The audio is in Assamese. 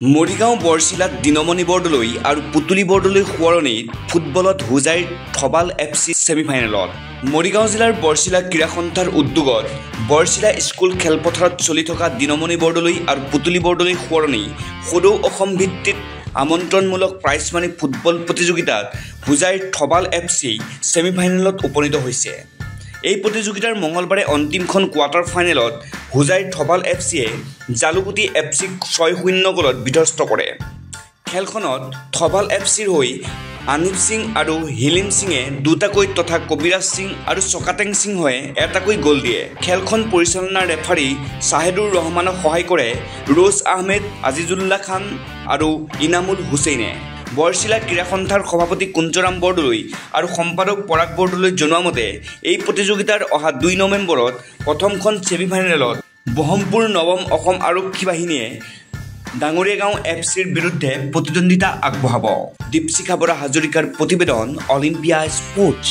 মৰিগাঁও বৰচিলাত দিনমণি বৰদলৈ আৰু পুতুলি বৰদলৈ সোঁৱৰণিত ফুটবলত হোজাইৰ থবাল এফ চি ছেমিফাইনেলত। মৰিগাঁও জিলাৰ বৰচিলা ক্ৰীড়া সন্থাৰ উদ্যোগত বৰচিলা স্কুল খেলপথাৰত চলি থকা দিনমণি বৰদলৈ আৰু পুতুলি বৰদলৈ সোঁৱৰণি সদৌ অসম ভিত্তিত আমন্ত্ৰণমূলক প্ৰাইজমানী ফুটবল প্ৰতিযোগিতাত হোজাইৰ থবাল এফ চি ছেমিফাইনেলত উপনীত হৈছে। এই প্ৰতিযোগিতাৰ মঙলবাৰে অন্তিমখন কোৱাৰ্টাৰ ফাইনেলত হোজাইৰ থবাল এফ চিয়ে জালুকুটি এফ চিক ছয় শূন্য গ'লত বিধ্বস্ত কৰে। খেলখনত থবাল এফ চিৰ হৈ আনিব সিং আৰু হিলিম সিঙে দুটাকৈ তথা কবিৰাজ সিং আৰু চকাটেং সিংহই এটাকৈ গ'ল দিয়ে। খেলখন পৰিচালনাৰ ৰেফাৰী শ্বাহেদুৰ ৰহমানক সহায় কৰে ৰোজ আহমেদ আজিজুল্লা খান আৰু ইনামুল হুছেইনে। বৰচিলা ক্ৰীড়া সন্থাৰ সভাপতি কুঞ্জৰাম বৰদলৈ আৰু সম্পাদক পৰাগ বৰদলৈ জনোৱা মতে এই প্ৰতিযোগিতাৰ অহা দুই নৱেম্বৰত প্ৰথমখন ছেমিফাইনেলত বহমপুৰ নৱম অসম আৰক্ষী বাহিনীয়ে ডাঙৰীয়া গাঁও এফ চিৰ বিৰুদ্ধে প্ৰতিদ্বন্দ্বিতা আগবঢ়াব। দীপশিখা বৰা হাজৰিকাৰ প্ৰতিবেদন অলিম্পিয়া স্পৰ্টছ।